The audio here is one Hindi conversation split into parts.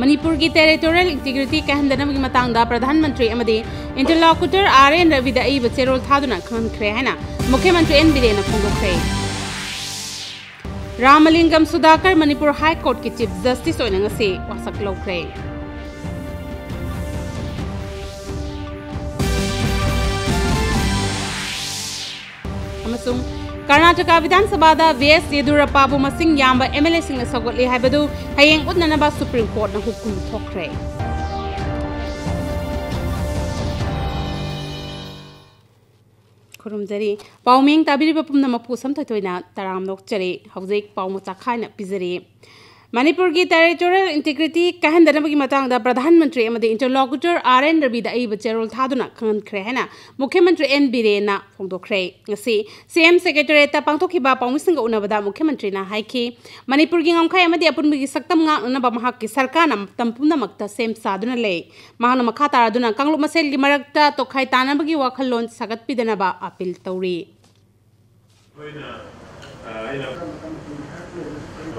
मणिपुर की टेरिटोरियल इंटीग्रिटी कहंदनम की प्रधानमंत्री इंटरलॉकुटर आर एन रवि अईब चेरोल थादुना खनख्रे हैना मुख्यमंत्री एन बिरेन फोंदोख्रे रामलिंगम सुधाकर, मणिपुर हाई कोर्ट की चीफ जस्टिस ओइना ngasi wasak कर्नाटक विधानसभा वी एस येदुरप्पा मसिंग याम एम एल ए सौगले हयें उन्नब सुप्रीम कोर्ट हुकुम खुरुमजरी पाउमिंग ताबिरिबा पुनमपु समथथोइना तराम नोकचरे हौजेक पाउ मचा खाइना पिजरे मणिपुर की टेरिटोरियल इंटीग्रिटी मतंगदा प्रधानमंत्री इंटरलॉकुटर आर एन रवि चेरोल थादुना खनख्रे हैना मुख्यमंत्री एन फोंदोख्रे ngasi सीएम सेक्रेटरीट पांथोखिबा पाउमिसिंग उनबदा मुख्यमंत्री ना मणिपुर की उनबा महक की सरकार ना तंपुना मक्ता सेम महान मखा मसेल की मरकता तोखाई तानबगी वाखलोन सगत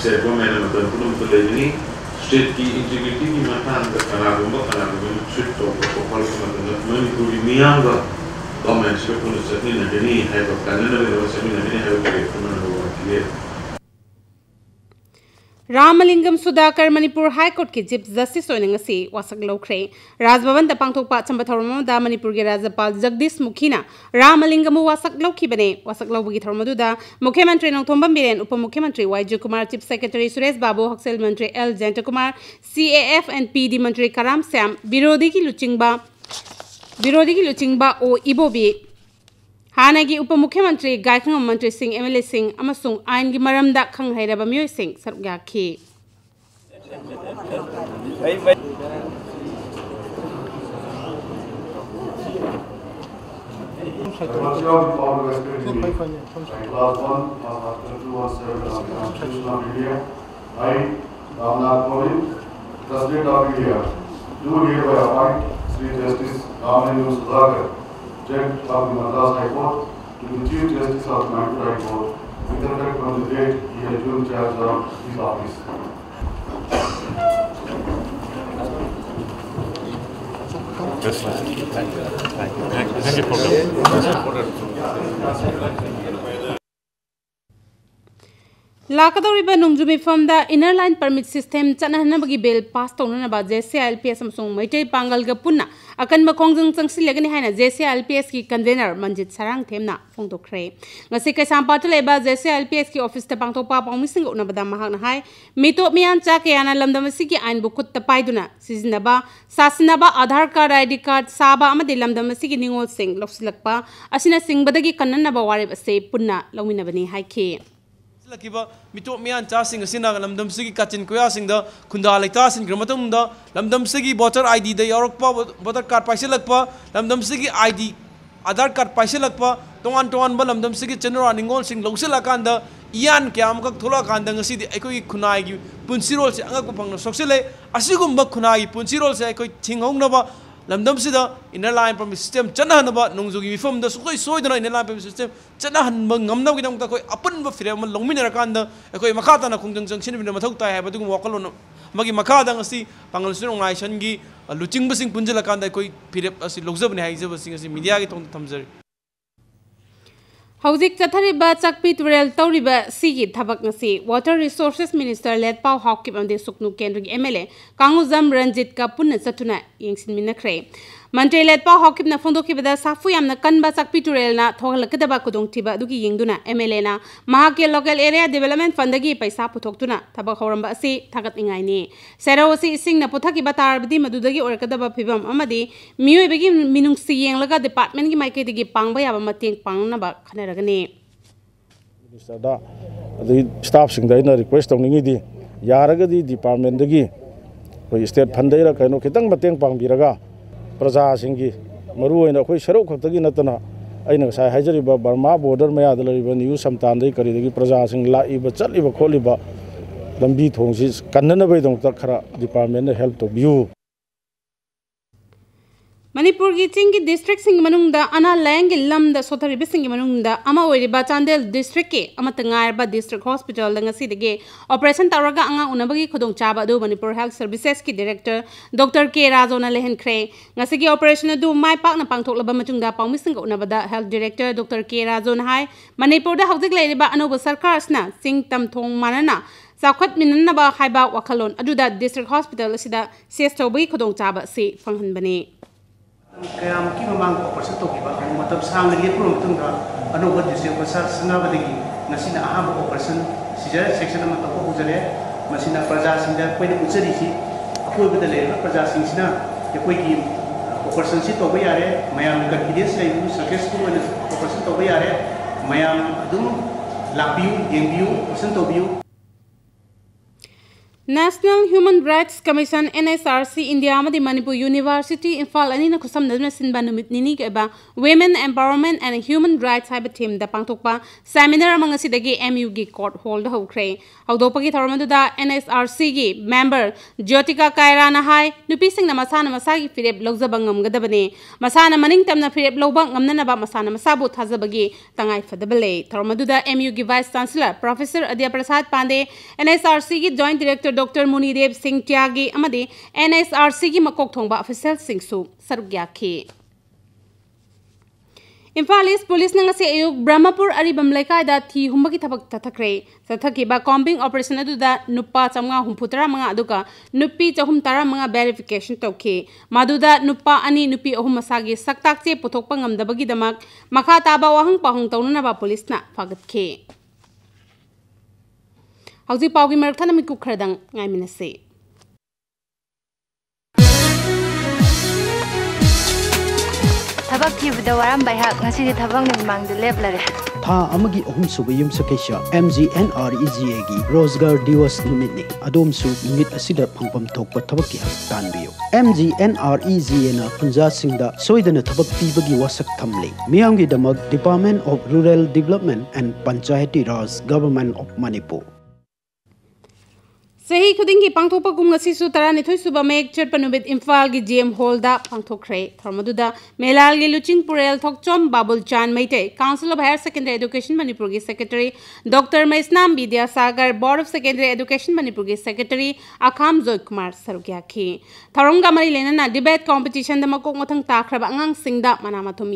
σε επόμενα με τον πούνο του Λεγνή, σε την ειδική τη μαθάντα καναγωγό, καναγωγό, σε το προφόλο του Μαθαντού, με την μία ώρα, το μέσο που είναι σε αυτήν την εγγενή, έχω κανένα βέβαια σε μία, δεν έχω περιεχόμενο από την εγγενή. रामलिंगम सुधाकर मणिपुर हाई कोर्ट की चीफ जस्टिस होने वासक लौख्रे राजभवन पांथोप मणिपुर के राज्यपाल जगदीश मुखीना रामलिंगम वासक लौखीबने वासक लौबगी थौरम मुख्यमंत्री नौथोंबम बिरेन उप मुख्यमंत्री वाईजू कुमार चीफ सेक्रेटरी सुरेश बाबू हक्सेल मंत्री L Jayanta Kumar CAF and PD मंत्री कराम श्याम विरोधी की लुचिंगबा विरोधी की लुचिंगबा ओ इबोबी हानगी उप मुख्यमंत्री गायखंग मंत्री Singh M L A Singh आइन की मरमदा खंग हैरब मियोय सिंह सरुक याखी Ramnath Kovind, President of India, do hereby appoint Sri Justice Ramanendu Sudhakar Judge of the Madras High Court to the Chief Justice of the Manipur High Court with effect from the date he assumed charge of his office. That's fine. Thank you. Thank you. Thank you. Thank you. लाकदौरीब नोंजुमिफम इनर लाइन परमिट सिस्टम चनहनबगी बिल पास तौननबा जेसीआईएलपीएस अमसुंग मैटे पांगलग पुन्ना अकनब खोंजंग चंगसिलगनी हाइना जेसीआईएलपीएस की कन्वेनर मंजित सरांग थेमना फोंदोखरे ngasi कैसामपाट लेबा जेसीआईएलपीएस की ऑफ़िस त पांगतोपा पाउमिसिंग उनबदा महागना हाय मितो मियान चा केयाना लमदमसी की आइन बुखुत त पाइदुना सिजिनबा सासिनबा आधार कार्ड आईडी कार्ड साबा अमदि लमदमसी की निंगोल सिंग लौसिलकपा असिना सिंगबदगी कन्ननबा वारेब से पुन्ना लौमिनबनी हाइखे लखिबा काचिन कोया खुंदा लेता आईडी द यौरकपा वोटर कार्ड पाइसलकपा लमदम सिगी आईडी आधार कार्ड पाइसलकपा तोंगान तोंगान ब लमदम सिगी चनरा निंगोल सिंग लौसलकांद इयान क्याम कक थोलाकांद ngasi di ekoi khunai gi punsirol se angak pangna soksele ꯂꯝꯗꯝꯁꯤꯗ ꯏꯟꯅꯔ ꯂꯥꯏꯟ ꯄꯔꯃꯤꯠ ꯁꯤꯁꯇꯦꯝ ꯆꯠꯅꯍꯟꯅꯕ ꯅꯣꯡꯖꯨꯒꯤ ꯃꯤꯐꯝꯗ ꯁꯨꯡꯁꯣꯏ सोधन इन लाइन सिस्टम चनहनब नम्नबगीदमत अखोइ अपनब फिरेम लौमिनरकान्द अखोइ मखा ताना खुंजंग जंगसिनबिन मथौ ताय मखा फिरेप असि असि मीडिया ꯍꯧꯖꯤꯛ ꯆꯠꯊꯔꯤꯕ ꯆꯥꯛꯄꯤ ꯇꯨꯔꯦꯜ ꯇꯧꯔꯤꯕ ꯁꯤꯒꯤ ꯊꯕꯛ ꯑꯁꯤ ꯋꯥꯇꯔ ꯔꯤꯁꯣꯔꯁꯦꯁ ꯃꯤꯅꯤꯁꯇꯔ ꯂꯦꯠ ꯄꯥꯎ ꯍꯥꯎꯀꯤꯞ ꯑꯃꯗꯤ ꯁꯨꯛꯅꯨ ꯀꯦꯟꯗ꯭ꯔꯒꯤ ꯑꯦꯝ ꯑꯦꯜ ꯑꯦ ꯀꯥꯡꯉꯨꯖꯝ ꯔꯟꯖꯤꯠꯀ ꯄꯨꯟꯅ ꯆꯠꯇꯨꯅ ꯌꯦꯡꯁꯤꯟꯃꯤꯟꯅꯈ꯭ꯔꯦ ꯃꯟꯇ꯭ꯔꯦꯂꯦꯠꯄ ꯍꯧꯈꯤꯕꯅ ꯐꯣꯡꯗꯣꯛꯈꯤꯕꯗ ꯁꯥꯐꯨ ꯌꯥꯝꯅ ꯀꯟꯕ ꯆꯥꯛꯄꯤ ꯇꯨꯔꯦꯜꯅ ꯊꯣꯛꯍꯜꯂꯛꯀꯗꯕ ꯈꯨꯗꯣꯡꯊꯤꯕ ꯑꯗꯨꯒꯤ ꯌꯦꯡꯗꯨꯅ ꯑꯦꯝ ꯑꯦꯜ ꯑꯦꯅ ꯃꯍꯥꯛꯀꯤ ꯂꯣꯀꯦꯜ ꯑꯦꯔꯤꯌꯥ ꯗꯤꯕꯦꯂꯞꯃꯦꯟ ꯐꯟꯗꯒꯤ ꯄꯩꯁꯥ ꯄꯨꯊꯣꯛꯇꯨꯅ ꯊꯕꯛ ꯍꯧꯔꯝꯕ ꯑꯁꯤ ꯊꯥꯒꯠꯅꯤꯡꯉꯥꯏꯅꯤ ꯁꯦꯔꯧ ꯑꯁꯤ ꯏꯁꯤꯡꯅ ꯄꯨꯊꯈꯤꯕ ꯇꯥꯔꯕꯗꯤ ꯃꯗꯨꯗꯒꯤ ꯑꯣꯏꯔꯛꯀꯗꯕ ꯐꯤꯕꯝ ꯑꯃꯗꯤ ꯃꯤꯑꯣꯏꯕꯒꯤ ꯃꯤꯅꯨꯡꯁꯤ ꯌꯦꯡꯂꯒ ꯗꯤꯄꯥꯔꯠꯃꯦꯟꯒꯤ ꯃꯥꯏꯀꯩꯗꯒꯤ ꯄꯥꯡꯕ ꯌꯥꯕ ꯃꯇꯦꯡ ꯄꯥꯡꯅꯕ ꯈꯟꯅꯔꯒꯅꯤ ꯃꯤꯅꯤꯁꯇꯔꯗ ꯑꯗꯒꯤ ꯁ꯭ꯇꯥꯐꯁꯤꯡꯗ ꯑꯩꯅ ꯔꯤꯀ꯭ꯋꯦꯁ ꯇꯧꯅꯤꯡꯉꯤꯗꯤ ꯌꯥꯔꯒꯗꯤ ꯗꯤꯄꯥꯔꯠꯃꯦꯟꯗꯒꯤ ꯑꯩꯈꯣꯏ ꯁ꯭ꯇꯦꯠ ꯐꯟꯗꯩꯔ ꯀꯩꯅꯣ ꯈꯤꯇꯪ ꯃꯇꯦꯡ ꯄꯥꯡꯕꯤꯔꯒ ꯄ꯭ꯔꯖꯥꯁꯤꯡꯒꯤ ꯃꯔꯨꯑꯣꯏꯅ ꯑꯩꯈꯣꯏ ꯁꯔꯨꯛ ꯈꯛꯇꯒꯤ ꯅꯠꯇꯅ ꯑꯩꯅ ꯉꯁꯥꯏ ꯍꯥꯏꯖꯔꯤꯕ ꯕꯔꯃꯥ ꯕꯣꯔꯗꯔ ꯃꯌꯥꯗ ꯂꯩꯔꯤꯕ ꯅ꯭ꯌꯨ ꯁꯝꯇꯥꯟꯗꯒꯤ ꯀꯔꯤꯗꯒꯤ ꯄ꯭ꯔꯖꯥꯁꯤꯡ ꯂꯥꯛꯏꯕ ꯆꯠꯂꯤꯕ ꯈꯣꯠꯂꯤꯕ ꯂꯝꯕꯤ ꯊꯣꯡꯁꯤ ꯀꯟꯅꯅꯕꯒꯤꯗꯃꯛꯇ ꯈꯔ ꯗꯤꯄꯥꯔꯠꯃꯦꯟꯅ ꯍꯦꯜꯞ ꯇꯧꯕꯤꯌꯨ मनपुर की चिंगी डिस्ट्रिक अना लैंग लम सोथरीब सिंग मनुंग चांदेल डिस्ट्रिक के अमतंगायब डिस्ट्रिक हॉस्पिटल दंगसीदगे ऑपरेशन तौरग अंग उनब की खुद चाब अदु मनपुर हेल्थ सर्विसेस की डायरेक्टर डॉक्टर के राजोना लेहनख्रे की ऑपरेशन अदु माय पाक पांथोलब मचुंग पाउमी सिंग उनबद health director doctor K Rajon है मनपुर दा हौजिक सरकार असना सिंग तमथोंग मानना चाखत मिनन्नबा हायबा वखलोन अदुदा हॉस्पिटल असिदा सेस तोबई खुद चाब से फंगहन ꯀꯌꯥꯃꯨꯛꯀꯤ ꯃꯃꯥꯡ ꯑꯣꯄꯔꯦꯁꯟ ꯇꯧꯈꯤꯕ ꯃꯇꯝ ꯁꯥꯡꯅ ꯂꯦꯞꯄꯨꯔ ꯃꯇꯨꯡꯗ ꯑꯅꯧꯕ ꯗꯤꯁꯇ꯭ꯔꯤꯛ ꯄꯟꯆꯥꯌꯠ ꯁꯤꯖꯤꯟꯅꯕꯗꯒꯤ ꯉꯁꯤꯅ ꯑꯍꯥꯟꯕ ꯑꯣꯄꯔꯦꯁꯟ ꯁꯤꯖꯔ ꯁꯦꯛꯁꯟ ꯑꯃ ꯇꯧꯕ ꯍꯧꯖꯔꯦ ꯃꯁꯤꯅ ꯄ꯭ꯔꯖꯥꯁꯤꯡꯗ ꯑꯩꯈꯣꯏꯅ ꯎꯠꯆꯔꯤꯁꯤ ꯑꯀꯣꯏꯕꯗ ꯂꯩꯔꯤꯕ ꯄ꯭ꯔꯖꯥꯁꯤꯡꯁꯤꯅ ꯑꯩꯈꯣꯏꯒꯤ ꯑꯣꯄꯔꯦꯁꯟꯁꯤ ꯇꯧꯕ ꯌꯥꯔꯦ ꯃꯌꯥꯝꯒꯤ ꯀꯟꯐꯤꯗꯦꯟꯁ ꯂꯩꯕ ꯁꯛꯁꯦꯁꯐꯨꯜ ꯑꯣꯏꯅ ꯑꯣꯄꯔꯦꯁꯟ ꯇꯧꯕ ꯌꯥꯔꯦ ꯃꯌꯥꯝ ꯑꯗꯨꯝ ꯂꯥꯛꯄꯤꯌꯨ ꯌꯦꯡꯕꯤꯌꯨ ꯑꯣꯄꯔꯦꯁꯟ ꯇꯧꯕꯤꯌꯨ National Human Rights Commission NSRC India amadi Manipur University Imphal ani na khusam nadna sinba numit nini ke ba Women Empowerment and Human Rights haiba theme da pangthokpa seminar amang asi dagi MU gi court hall da hokre hawdopa gi tharamadu da NSRC gi member Jyotika Kaira na hai nupi sing na masana masagi firep logzaba ngam gadabane masana maning tamna firep lobang ngamna na ba masana masabu thazabagi tangai fadabale tharamadu da MU gi vice chancellor Professor Adya Prasad Pande NSRC gi joint director doctor Munidev Singh Tyagi N S R C मकोथों officer सरुक याखे इम्फाल इस पुलिस नगे अयुक ब्रह्मपुर अब लेक थी हूँ की थब तथक्रे तथक कॉम्बिंग ऑपरेशन नुप चम हूंफूतरामी चहुम तराम वेरीफिकेशन तौखे मदप अहुम मसा की सकता चे पुथ्पम्दीद मखा ताब वाह पाह तौन पुलिस फागत्खे हजी पाव की मरक्त नमी कुखरदाई से थबक की मांग लेप M G N R E जी ए की रोज़गार दिवस निमितने अदमसुद थबक की हक तान M G N R E जी ए नजा सोदन थबक पीब की वसक थमें मियाम की department of rural development and Panchayati Raj government of Manipur पांथोप गुमसीसु तरानिथोई सुब मेक चटप नुबित इम्फाल की जेम हॉल दा पांथोखरे थरमदुदा मेलाल की लुचिंग पुरेल थोकचोम बाबुल चान Meitei council of higher secondary education Manipur की secretary doctor Maisnam Vidyasagar board of secondary education Manipur की सेक्रेटरी अखाम जोय कुमार सरुक्याखी थरंगा मरी लेना डिबेट कॉम्पिटिशन द मकोक मथंग ताखरब सिंगदा मना मथुम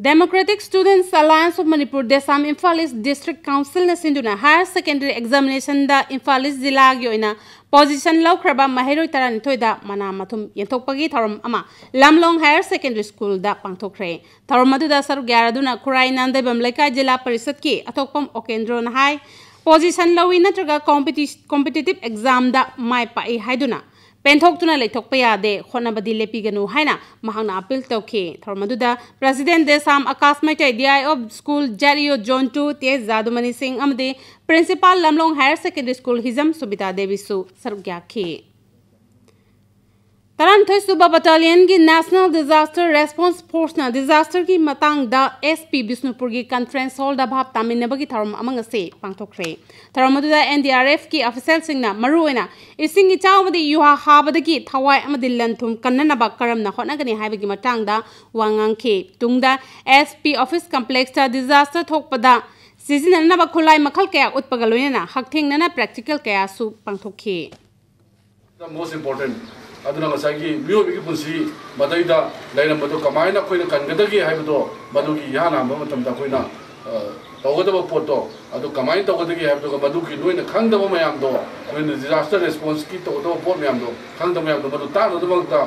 Democratic Students Alliance of Manipur Desam Imphal East District Council na sinduna higher secondary examination da Imphal East Zilla gi oina position laukraba maheroi tarani thoida mana mathum yenthokpagi tharom ama Lamlong Higher Secondary School da pangthokre tharom adu da saru gyaraduna Khurai Nandai Bamleka Jilla Parishad ki athokpam okendro na hai position lawi natraga competitive exam da mai pai haiduna पेंथोक्तुना लेथोकप यादे होनबदि लेपिगनु हाइना महांगना अपील तौखे थरमदुदा president देसाम Akash Meitei DI of school जेरियो zone two तेज Jadumani Singh अमदे principal higher secondary school Hijam Subita Devi सु तरंथई सुबह बटालियन की national disaster response force disaster की मतंग द एसपी बिष्णुपुर की कॉन्फ्रेंस हॉल तामिनबगी थरम अमंग से पांगथोखरे थरम अदुदा एनडीआरएफ की ऑफिसर सिंगना मरुएना इसिंग इचावमदि युहा हाबदगी थवाई अमदि लंथुम कन्ननबा करमना होनगनि हाइबगी मतंग दा वांगांखे तुंगदा एसपी ऑफ़िस कॉम्प्लेक्स दा डिजास्टर मोबी की मियो बिगी पुंसी मदैदा लाइनम बदो कमायना कनगदगी हाइबदो मदुगी याना ममतम दा कोइना तौगदब कमाय डिजास्टर रिस्पोंस की तौद पोट मैम खाद मैम मयाम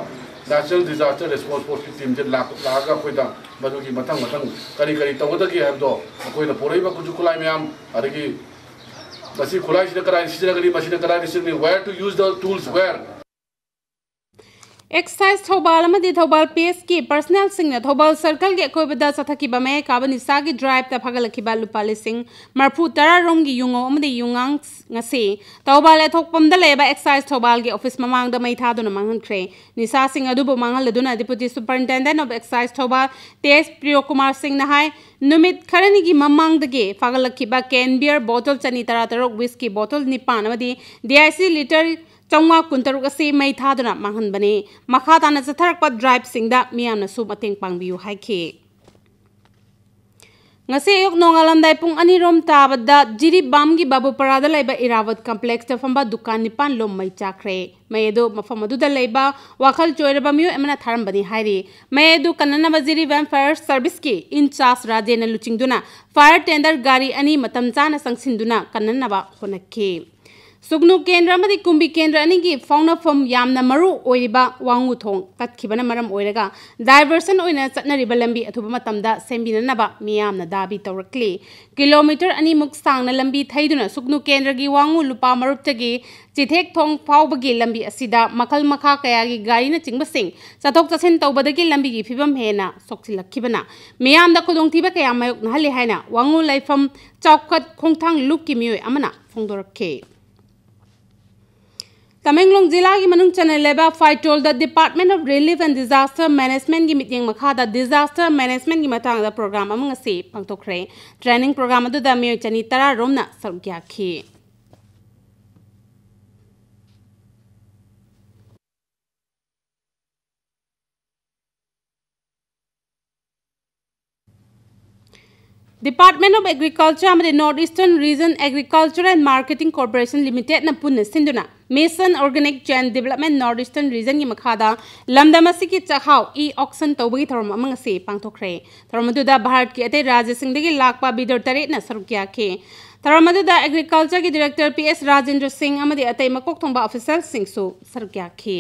नेशनल डिजास्टर रिस्पोंस फोर्स की टीम से लाक लागा कोइदा मदुगी मतंग मतंग करी करी तौगदगी हाइबदो कोइन पोरैबा कुजु कुलाय मयाम अरगी मसी खुलाई कराई सिजनगरी कराई where to use the tools where excise Thoubal Thoubal PS की पर्सनल सिंह थौबाल सर्कल के अकोबद चथकी मयाई काब निशा की ड्राइव फगलखिब लुपा लिंग मरफू तरह की यूंगो यूँगे तौबाल एथोपम एक्साइज थौबाल के ऑफ़िस ममांग मई था मांगख्रे निशा मांगल deputy superintendent of excise Thoubal Tej Priyo Kumar Singh नुमित खरनी की ममांग फगलखिब कैन बियर बोतल चनी तरह तरुक विस्की बोतल निपान डीआईसी लीटर चौवा कुंतरुक मई था माने चथरप ड्राइवसी पाखे अयु नोलमदाय पु अम ताबद जिरीबाम की बाबूपरा लेब इरावत कंप्लेक्स फम दुकान निपान लोम मई चाख्रे मैद मफम वखल चोरब मैं थारमी मैद कन्नब जिरीबम फायर सर्विस की in charge Rajen Luching fire tender गाड़ी अनी चाने संगना कन्नब हो सुगनु केंद्र अमदी कुंबी केंद्र अनि की फाउनफम यामना मरु ओइबा वांगु थोंग चटनरिबा लंबी अथुबा मतमदा सेंबिननबा दाबी तौरक्ली किलोमीटर अनि मुक लंबी थैदुना सुगनु केंद्र की वांगु लुपा मरुपतगी चिथेक थोंग फाउबगी लंबी असिदा मखल मखा कयागी गाड़ीना चिंगबसिंग चथोक चसिन तौबदगी लंबी की फिबम हेना सोक्सिलखिबना मियामदा खुदोंथिबा कया मायोक नहले हाइना वांगु लाइफम चौखत खोंथांग लुक की मियोय अमना फोंदोरखे तमेंगलोंग जिला की मनुंग चने लेबा फाइटोल the department of relief and disaster management की मीटिंग द डिजास्टर मैनेजमेंट की मतांग द प्रोग्राम अमंग से पंगतोखरे ट्रेनिंग प्रोग्राम अदु द मियो चनी तरा रोमना सरग्या खी department of agriculture अमदे north eastern region agriculture and marketing corporation limited न पुन सिंधुना mission organic chain development north eastern region की मखादा लमदम की चहाव ई ऑक्शन तौबगी थरम अमंग से पांथोखरे थरम भारत की अतै राज्य सिंह लाकपा बिदर तरेट न सरुक याखे थरम एग्रीकल्चर की director P S Rajendra Singh अमदे अतै मकोक थोंबा ऑफिसर सिंह सरुक याखे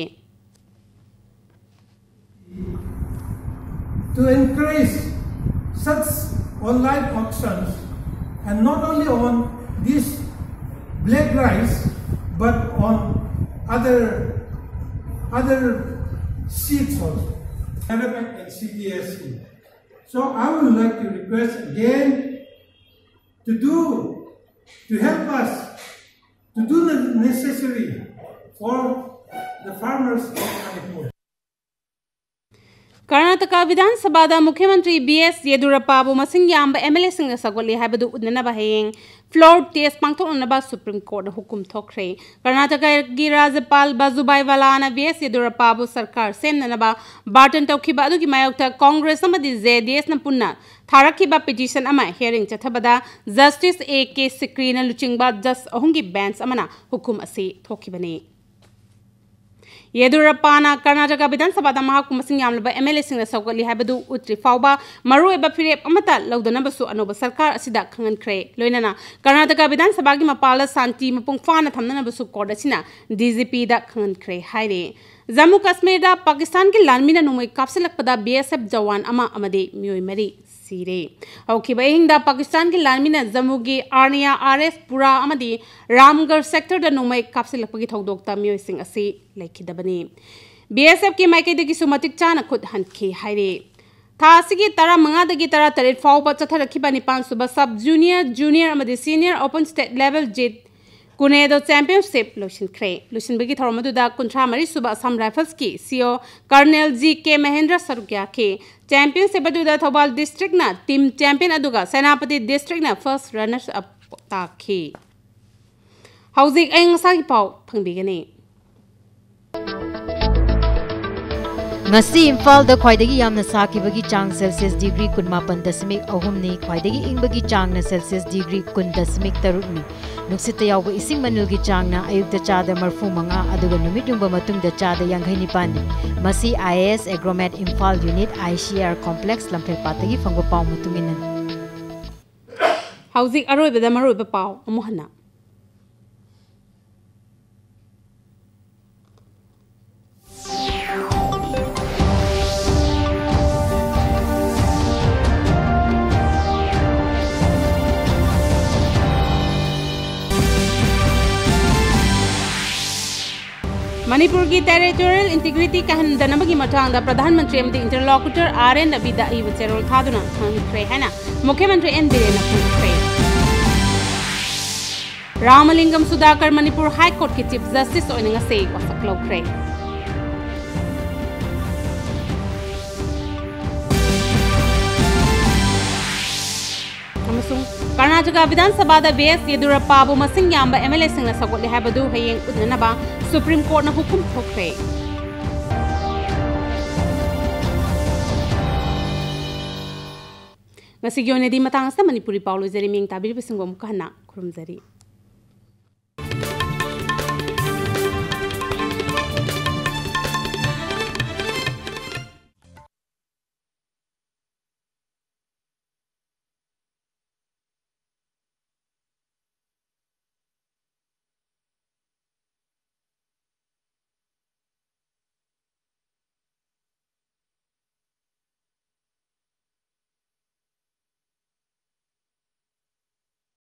To increase such online auctions and not only on this black rice but on other other seats also, Arabic and CPSC. So I would like to request again to do, to help us to do the necessary for the farmers of Manipur. Karnataka विधानसभा मुख्यमंत्री बी एस येदुरप्पा मसिंग याब एम एल ए सगोली उदनब हयें फ्लोर टेस्ट पांथोनब सुप्रीम कोर्ट हुकुम थोख्रे कर्नाटक की राज्यपाल बाजुबाई वाला बी एस येदुरप्पा सरकार सेमनब बार्टन मायोक्त कांग्रेस जे डी एस पुनः थारखिब पिटिशन हियरिंग चथबद जस्टिस ए के सिक्रीन लुचिंग जस अहम की बेंच हुकुम येदुरप्पाना कर्नाटक विधानसभा मसिंग एम एल ए सौगली उत्री फाव मरुब फिरेप लौदनबसु अनोब सरकार असिदा खंगनख्रे लोइनना कर्नाटक विधानसभा की मपाल शांति मपुंग फाना थमनबसु कोर्ट खंगनख्रे हाइरे जम्मू कश्मीर पाकिस्तान की लानमीना नुमई कापसिलकपदा बीएसएफ जवान अमा अमदे मियोय मरी सिरे पाकिस्तान की लानमीना जम्मू की आर्निया R S Pura Ramgarh sector नोमई मियोयसिंग असी लेखिदबनी बीएसएफ की सुमतिक चाना खुद हनखी हाइरे थासिगी तरा मंगादगी तरा तरेट फाउबा चथरखिबा निपान सुबा junior junior senior open state level jeet kune do championship लोशिनख्रे थौरमदुदा कुंथ्रा मरी सुबा असम राइफल्स की सीओ कर्नल के चैंपियनशिप अदुदा Thoubal district team champion अदुगा Senapati district first runners ngasi imphal da khwaidagi yamna sakibagi chang celsius degree kunmapan dasmik ahumni khwaidagi ingbagi changna celsius degree kun dasmik tarukni nuksita yawa ising manulgi changna ayukta chada marfu manga aduga numit yungba matungda chada yanghai nipan masi is agromet imphal unit icr complex lamphel patagi phangba paw mutungin hauzik aroi bada maroi ba paw amuhana ꯃꯅꯤꯄꯨꯔꯒꯤ ꯇꯦꯔꯤꯇꯣꯔꯤꯌꯦꯜ ꯏꯟꯇꯤꯒ꯭ꯔꯤꯇꯤ ꯀꯥꯏꯍꯟꯗꯅꯕꯒꯤ ꯃꯇꯥꯡꯗ ꯄ꯭ꯔꯙꯥꯟ ꯃꯟꯇ꯭ꯔꯤ ꯑꯃꯗꯤ ꯏꯟꯇꯔꯂꯣꯀꯨꯇꯔ ꯑꯥꯔ ꯑꯦꯟ ꯔꯕꯤꯗ ꯑꯏꯕ ꯆꯦꯔꯣꯜ ꯊꯥꯗꯨꯅ ꯈꯪꯈ꯭ꯔꯦ ꯍꯥꯏꯅ ꯃꯨꯈ꯭ꯌ ꯃꯟꯇ꯭ꯔꯤ ꯑꯦꯟ ꯕꯤꯔꯦꯟꯅ ꯐꯣꯡꯗꯣꯛꯈ꯭ꯔꯦ ꯔꯥꯃꯂꯤꯡꯒꯝ ꯁꯨꯗꯥꯀꯔ ꯃꯅꯤꯄꯨꯔ ꯍꯥꯏ ꯀꯣꯔꯠꯀꯤ ꯆꯤꯐ ꯖꯁꯇꯤꯁ ꯑꯣꯏꯅ ꯉꯁꯤ ꯋꯥꯁꯛ ꯂꯧꯈ꯭ꯔꯦ ꯑꯃꯁꯨꯡ ಕರ್ನಾಟಕ ವಿಧಾನಸಭಾದ ಬಿಎಸ್ ಯಡಿಯೂರಪ್ಪ ಹಾಗೂ ಮಸಿಂಗ್ ಯಾಂಬ ಎಂಎಲ್ಎಸ್ಸಿಂಗ್ನ ಸಗೋಲಿ ಹ್ಯಾಬದು ಹಯೆಂಗ್ ಉದ್ನನಬ ಸುಪ್ರೀಂ ಕೋರ್ಟ್ನ ಹುಕುಂ ಥೋಕ್ರೆ ngasi gyone di matang sa manipuri paulo jeri yang tabir bising gom kahna